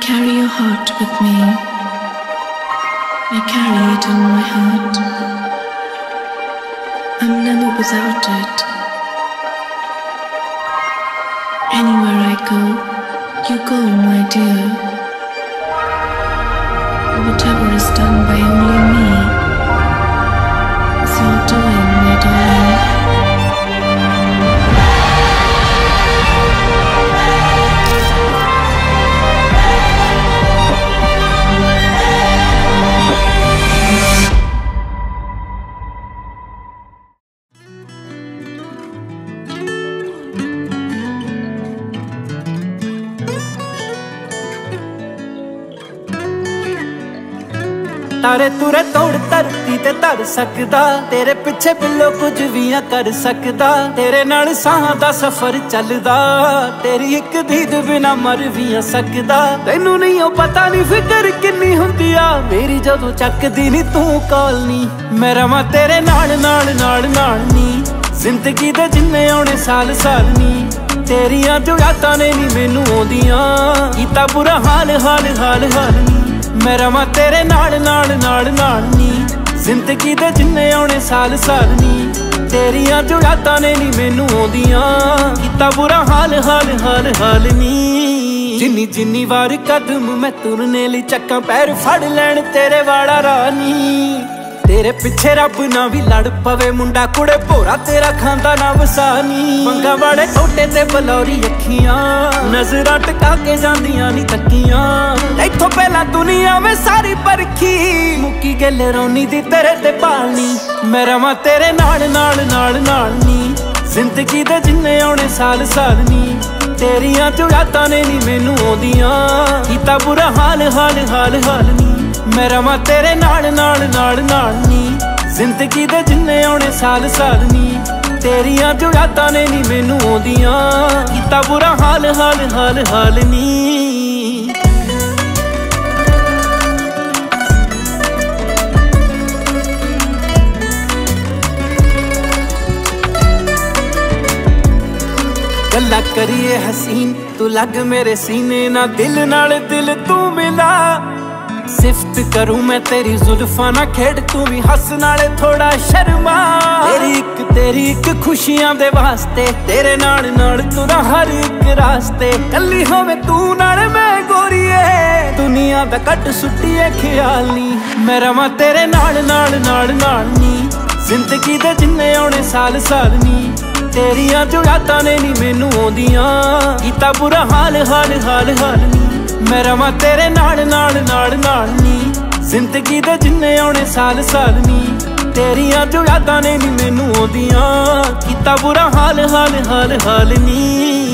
carry your heart with me. I carry it in my heart. I'm never without it. Anywhere I go, you go, my dear. ਤਾਰੇ ਤੁਰੇ ਤੋੜ ਧਰਤੀ ਤੇ ਧਰ ਸਕਦਾ। ਤੇਰੇ ਪਿੱਛੇ ਬਿੱਲੋ ਕੁਝ ਵੀ ਨਾ ਕਰ ਸਕਦਾ। ਤੇਰੇ ਨਾਲ ਸਾਹਾਂ ਦਾ ਸਫ਼ਰ ਚੱਲਦਾ। ਤੇਰੀ ਇੱਕ ਦੀਦ ਬਿਨਾ ਮਰ ਵੀ ਨਾ ਸਕਦਾ। ਤੈਨੂੰ ਨਹੀਂ ਉਹ ਪਤਾ ਨਹੀਂ ਫਿਕਰ ਕਿੰਨੀ ਹੁੰਦੀ ਆ। ਮੇਰੀ ਜਦੋਂ ਚੱਕਦੀ ਨਹੀਂ ਤੂੰ ਕਾਲ ਨਹੀਂ ਮੈਂ ਰਵਾਂ ਤੇਰੇ ਨਾਲ ਨਾਲ ਨਾਲ ਨਾਲ ਨਹੀਂ ਜ਼ਿੰਦਗੀ ਦੇ ਜਿੰਨੇ ਆਉਣੇ ਸਾਲ ਸਾਲ ਨਹੀਂ ਤੇਰੀਆਂ ਜੋ ਯਾਦਾਂ ਨੇ ਨਹੀਂ ਮੈਨੂੰ ਆਉਂਦੀਆਂ। ਕੀਤਾ ਬੁਰਾ ਹਾਲ ਹਾਲ ਹਾਲ ਹਾਲ ਨਹੀਂ ਮੈਂ ਰਵਾਂ ਤੇਰੇ ਨਾਲ ਨਾਲ ਨਾਲ ਨਾਲ ਨੀ। ਜ਼ਿੰਦਗੀ ਦੇ ਜਿੰਨੇ ਆਉਣੇ ਸਾਲ ਸਾਲ ਨੀ। ਤੇਰੀਆਂ ਜੋ ਨੇ ਨੀ ਮੈਨੂੰ ਆਉਂਦੀਆਂ। ਕੀਤਾ ਬੁਰਾ ਹਾਲ ਹਾਲ ਹਾਲ ਹਾਲ ਨੀ। ਜਿੰਨੀ ਜਿੰਨੀ ਵਾਰ ਕਦਮ ਮੈਂ ਤੁਰਨੇ ਲਈ ਚੱਕਾਂ, ਪੈਰ ਫੜ ਲੈਣ ਤੇਰੇ ਵਾੜਾ ਰਾਨੀ ਤੇਰੇ ਪਿੱਛੇ ਰੱਬ ਨਾ ਵੀ ਲੜ ਪਵੇ। ਮੁੰਡਾ ਕੁੜੇ ਭੋਰਾ ਤੇਰਾ ਖਾਂਦਾ ਨਾ ਵਸਾਨੀ ਮੰਗਾ ਵਾਲੇ ਟੋਟੇ ਤੇ ਬਲੌਰੀ ਅੱਖੀਆਂ। ਨਜ਼ਰਾਂ ਟਕਾ ਕੇ ਜਾਂਦੀਆਂ ਨਹੀਂ ਤੱਕੀਆਂ। ਇੱਥੋਂ ਪਹਿਲਾਂ ਦੁਨੀਆ ਵਿੱਚ ਸਾਰੀ ਪਰਖੀ। ਮੁੱਕੀ ਗੱਲ ਰੌਣੀ ਦੀ ਤੇਰੇ ਤੇ ਪਾਲਨੀ ਮੈਂ ਰਵਾਂ ਤੇਰੇ ਨਾਲ ਨਾਲ ਨਾਲ ਨਾਲ ਨੀ। ਜ਼ਿੰਦਗੀ ਦੇ ਜਿੰਨੇ ਆਉਣੇ ਸਾਲ ਸਾਲ ਨੀ। ਤੇਰੀਆਂ ਜੋ ਨੇ ਨਹੀਂ ਮੈਨੂੰ ਆਉਂਦੀਆਂ। ਕੀਤਾ ਬੁਰਾ ਹਾਲ ਹਾਲ ਹਾਲ ਹਾਲ ਨੀ। ਮੈਂ ਰਵਾਂ ਤੇਰੇ ਨਾਲ ਨਾਲ ਨਾਲ ਨਾਲ ਨੀ। ਜ਼ਿੰਦਗੀ ਦੇ ਜਿੰਨੇ ਆਉਣੇ ਸਾਲ ਸਾਲ ਨੀ। ਤੇਰੀਆਂ ਜੋ ਨੇ ਨਹੀਂ ਮੈਨੂੰ ਆਉਂਦੀਆਂ। ਕੀਤਾ ਬੁਰਾ ਹਾਲ ਹਾਲ ਹਾਲ ਹਾਲ ਨੀ। ਗੱਲਾਂ ਕਰੀਏ ਹਸੀਨ। ਤੂੰ ਲੱਗ ਮੇਰੇ ਸੀਨੇ ਨਾਲ, ਦਿਲ ਨਾਲ, ਦਿਲ ਤੂੰ ਮਿਲਾ। ਸਿਫਤ ਕਰੂੰ ਮੈਂ ਤੇਰੀ ਜ਼ੁਲਫਾਂ ਨਾਲ ਖੇਡ, ਤੂੰ ਵੀ ਹੱਸ ਨਾਲੇ ਥੋੜਾ ਸ਼ਰਮਾ। ਤੇਰੀ ਇੱਕ ਤੇਰੀ ਇੱਕ ਖੁਸ਼ੀਆਂ ਦੇ ਵਾਸਤੇ, ਤੇਰੇ ਨਾਲ ਨਾਲ ਤੁਰਾ ਹਰ ਇੱਕ ਰਾਸਤੇ। ਕੱਲੀ ਹੋਵੇ ਤੂੰ ਨਾਲ ਮੈਂ ਗੋਰੀਏ, ਦੁਨੀਆ ਦਾ ਕੱਟ ਸੁੱਟੀਏ ਖਿਆਲ। ਨਹੀਂ ਮੈਂ ਰਵਾਂ ਤੇਰੇ ਨਾਲ ਨਾਲ ਨਾਲ ਨਾਲ ਨਹੀਂ ਜ਼ਿੰਦਗੀ ਦੇ ਜਿੰਨੇ ਆਉਣੇ ਸਾਲ ਸਾਲ ਨਹੀਂ ਤੇਰੀਆਂ ਜੋ ਨੇ ਨਹੀਂ ਮੈਨੂੰ ਆਉਂਦੀਆਂ, ਕੀਤਾ ਬੁਰਾ ਹਾਲ ਹਾਲ ਹਾਲ ਹਾਲ ਨਹੀਂ ਮੈਂ ਰਵਾਂ ਤੇਰੇ ਨਾਲ ਨਾਲ ਨਾਲ ਨਾਲ ਨੀ। ਜ਼ਿੰਦਗੀ ਦੇ ਜਿੰਨੇ ਆਉਣੇ ਸਾਲ ਸਾਲ ਨੀ। ਤੇਰੀਆਂ ਜੋ ਯਾਦਾਂ ਨੇ ਨਹੀਂ ਮੈਨੂੰ ਆਉਂਦੀਆਂ। ਕੀਤਾ ਬੁਰਾ ਹਾਲ ਹਾਲ ਹਾਲ ਹਾਲ ਨੀ।